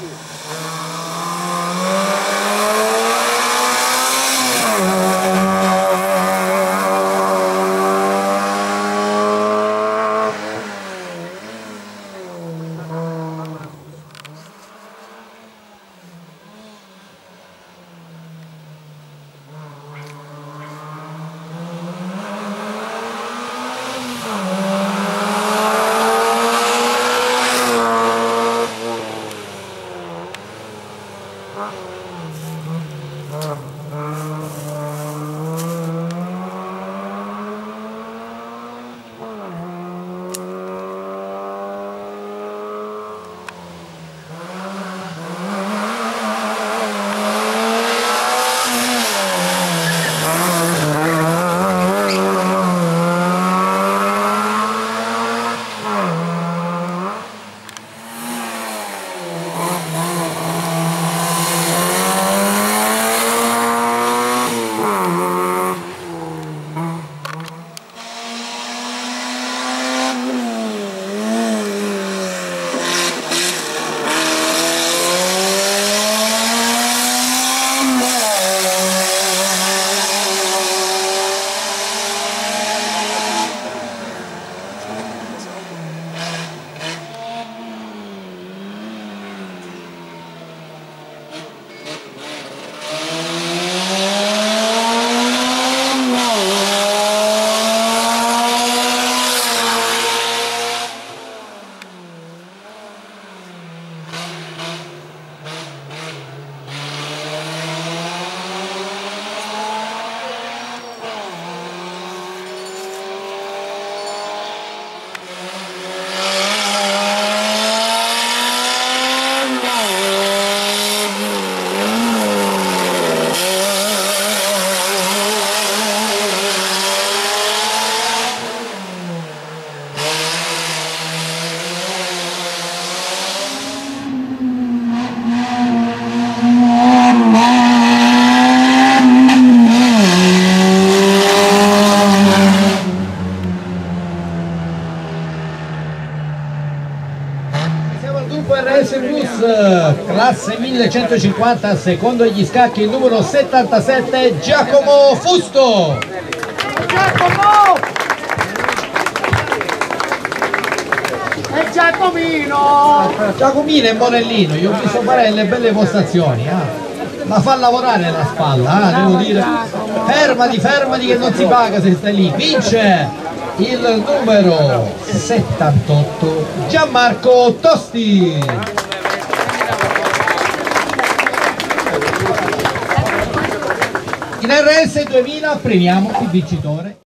aqui. 6150 secondo gli scacchi il numero 77 Giacomo Fusto. Giacomo! E Giacomino! Giacomino e Morellino io ho visto fare le belle postazioni eh. la fa lavorare la spalla eh, devo dire. Fermati fermati che non si paga se stai lì. Vince il numero 78 Gianmarco Tosti. In RS 2000 premiamo il vincitore.